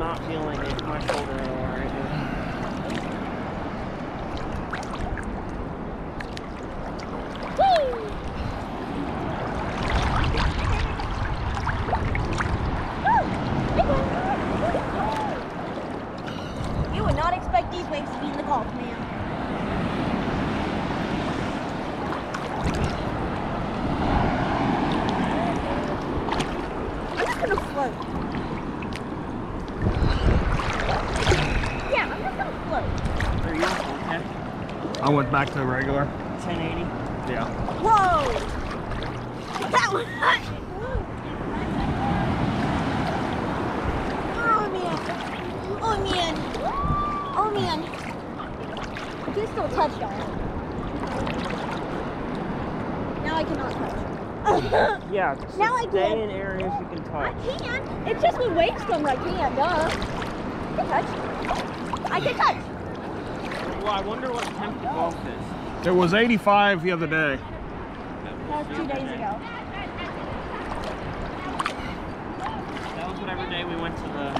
not feeling it. My shoulder right here. You would not expect these waves to be in the Gulf, man. I'm just gonna float. Yeah, I'm just gonna float. Are you okay? I went back to the regular. 1080. Yeah. Whoa! That was Oh man! Oh man! Oh man! I can still touch y'all. Now I cannot touch. Yeah, just Now I stay can. in areas you can I touch. can. It's just when waves come, I can't. Duh. I can touch. I can touch. Well, I wonder what temp the Gulf is. It was 85 the other day. That was two days ago. That was whatever day we went to the.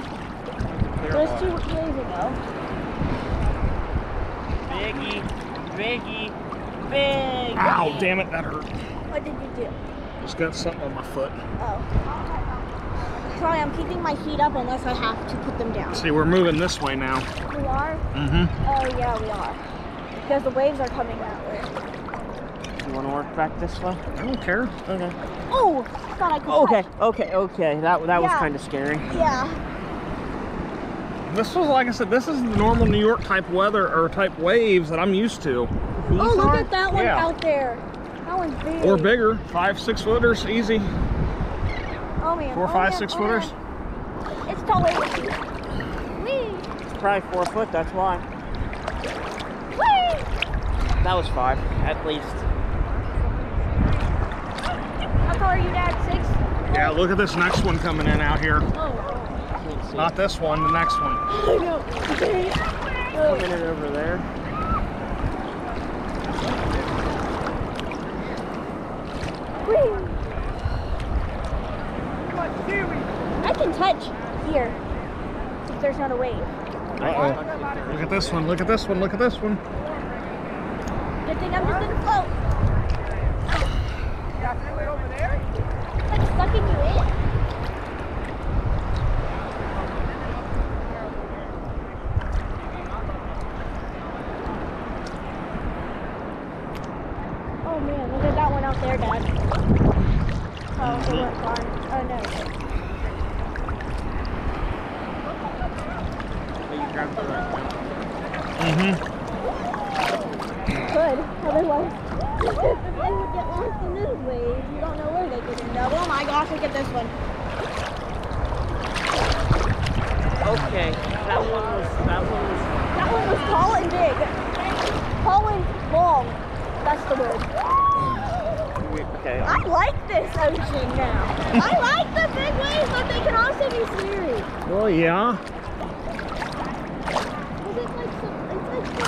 It was two days ago. Biggie, Biggie, Big. Ow, damn it, that hurt. What did you do? Just got something on my foot. Oh. Sorry, I'm keeping my feet up unless I have to put them down. See, we're moving this way now. We are? Mm-hmm. Oh, yeah, we are. Because the waves are coming that way. You want to work back this way? I don't care. Okay. Oh, thought I could Okay, touch. okay, okay. That that was kind of scary. Yeah. This was, like I said, this is the normal New York type weather or type waves that I'm used to. Oh, look at that one Yeah. out there. That one's big. Or bigger. Five, six footers, easy. Oh, man. Four, oh, five, man, six oh, footers. man. It's tall wave. Whee! It's probably four foot. That's why. Whee! That was five, at least. How tall are you, Dad? Six? Yeah, look at this next one coming in out here. Oh, Can't this one, the next one. I know. a minute over there. Whee! I can touch here if there's not a wave. Uh-oh. Look at this one, look at this one, look at this one. Good thing I'm just gonna float. It's like sucking you in. Oh man, look at that one out there, Dad. Oh, it went far. Oh no. So you grabbed the right one. Mm-hmm. Good. Otherwise, they would get lost in this wave, you don't know where they could end up. Oh my gosh, look at this one. Okay, that one was that one was That one was tall and big. Tall and long. That's the word. okay. I like this ocean now. I like the big waves, but they can also be scary. Well, yeah. Because it's like some, it's like some, um, wave pool. And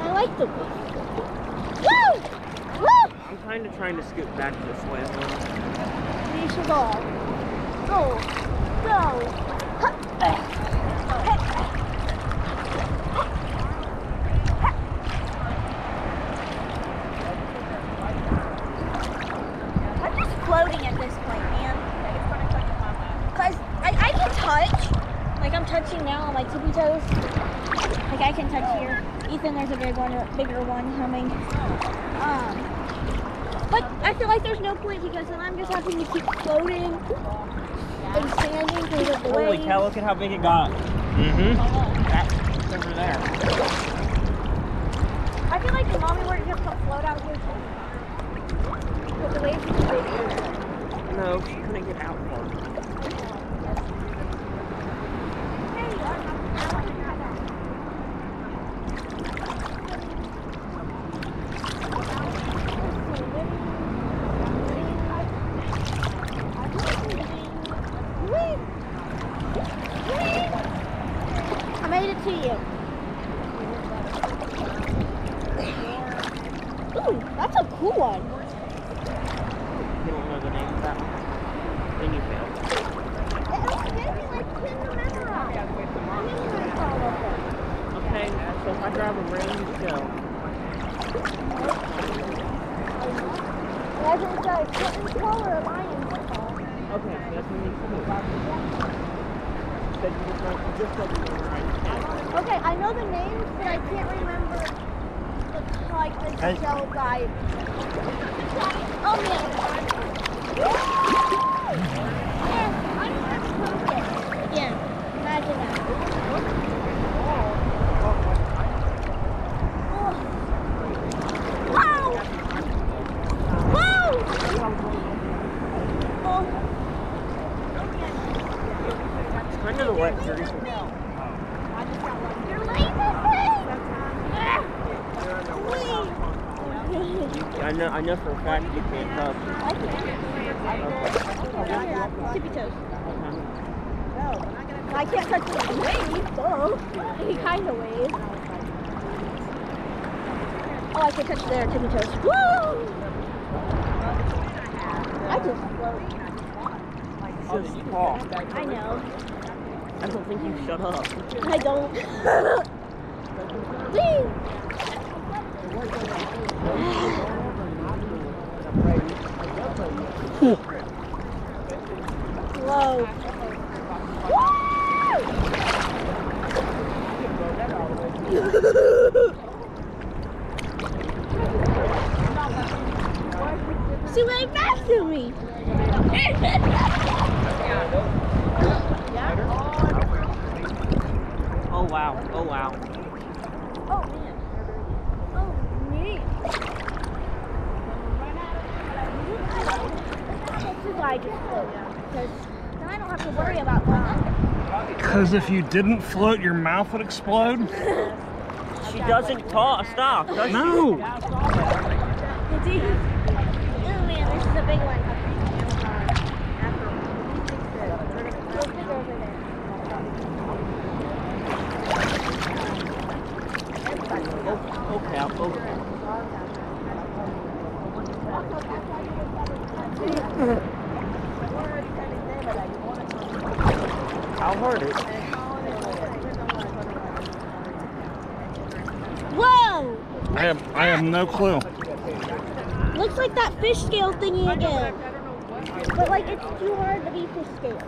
I like the waves. Woo! Woo! I'm kind of trying to scoot back this way a little. We should go. Go. Go. I'm just floating at this point, man. Cause I, I can touch. Like I'm touching now on my tippy toes. Like I can touch here. Ethan, there's a big one, a bigger one coming. Um, but I feel like there's no point because then I'm just having to keep floating and standing through the Holy waves. cow! Look at how big it got. Mm-hmm. That's over there. I feel like the mommy were just to float out here too. But the waves are big. No, she couldn't get out far. to you. Ooh, that's a cool one. You don't know the name of that one. Then you failed. Okay, so if I grab a ring, you go. Guys, it's a certain color of iron football. Okay, so that's what we need to do. Said you were trying to just you right. Okay, I know the names, but I can't remember the like the Hey. shell guy. Oh man. Yeah, I don't have to cook it. Yeah, imagine that. Oh. Wow! Wow! Oh. It's kind of the wet jersey. You're lazy thing! I know, I know for a fact you can't touch. I can't. Tippy toes. No, I can't touch the wave, so he kind of waves. Oh, I can touch their tippy toes. Woo! I just oh, float. So small. I know. I don't think you shut up. I don't. Whee! Whoa. She waved back to me. Oh wow, oh wow. Oh man. This is why I just float. Because then I don't have to worry about that. Because if you didn't float, your mouth would explode. She doesn't talk. Stop. Does? No. Did you? Man, this is a big one. Go big over there. Okay, I'll- okay. Hurt it. Whoa! I have I have no clue. Looks like that fish scale thingy again. But like it's too hard to be fish scale.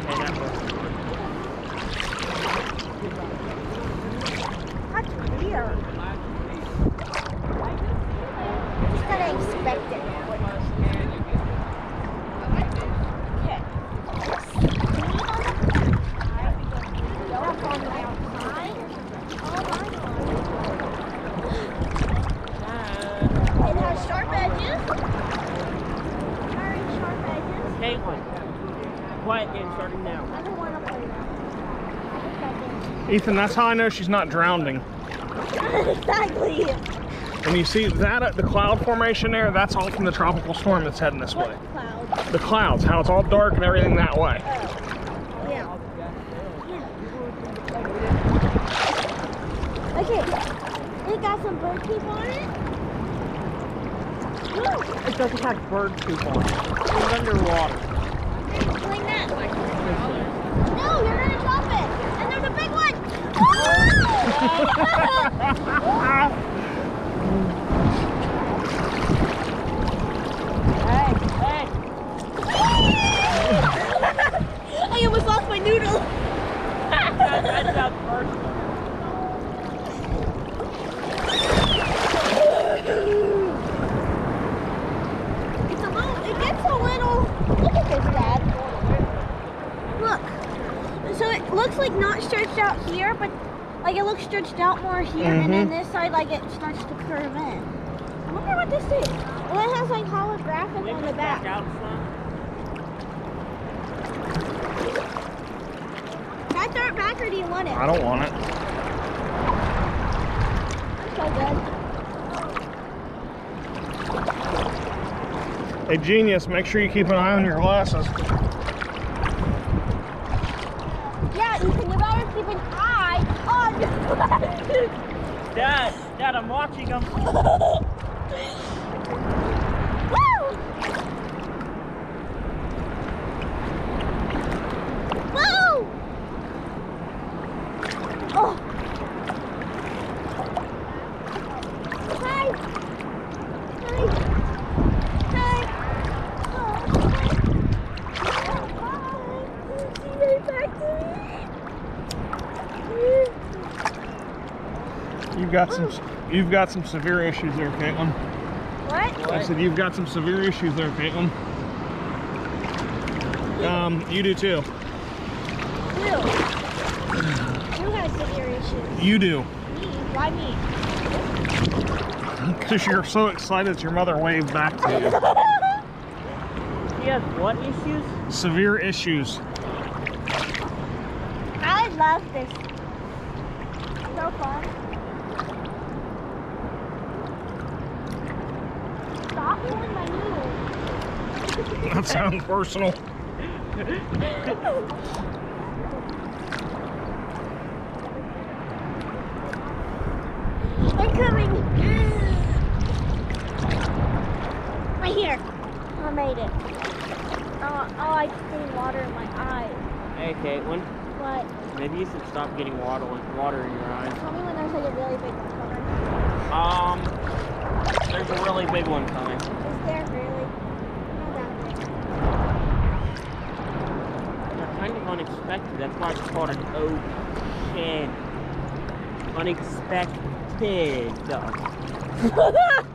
Okay, that works. That's weird. Just gotta expect it. Okay. Up on the outside. Oh my god. It has sharp edges. Very sharp edges. Caitlin, quiet game starting now. I don't want to play that. Ethan, that's how I know she's not drowning. exactly. When you see that at the cloud formation there, that's all from the tropical storm that's heading this way. What cloud? The clouds, how it's all dark and everything that way. Oh. Yeah. Okay. It got some bird poop on it. Woo! It doesn't have bird poop on it. It's underwater. Like that. No, you're gonna drop it. And there's a big one. I almost lost my noodle. that, that's not personal. It's a little. It gets a little. Look at this, Dad. Look. So it looks like not stretched out here, but like it looks stretched out more here, and then mm-hmm. this side like it starts to curve in. I wonder what this is. Well, it has like holographic Maybe on the back. back out some. Can I throw it back or do you want it? I don't want it. So good. Hey, genius, make sure you keep an eye on your glasses. Yeah, Ethan, you better keep an eye on. Dad, Dad, I'm watching them. got some. You've got some severe issues there, Caitlin. What? I said you've got some severe issues there, Caitlin. Um, you do too. Who? Who has severe issues? You do. Me? Why me? Because you're so excited that your mother waved back to you. She has what issues? Severe issues. I love this. So fun. Stop pulling my noodles. That sounds personal. I'm coming. Right here. I made it. Oh, oh, I just getting water in my eyes. Hey, Caitlin. What? Maybe you should stop getting water water in your eyes. Tell me when there's like a really big one coming. Um, there's a really big one coming. Is there really? Not that big. They're kind of unexpected. That's why it's called an ocean. Unexpected.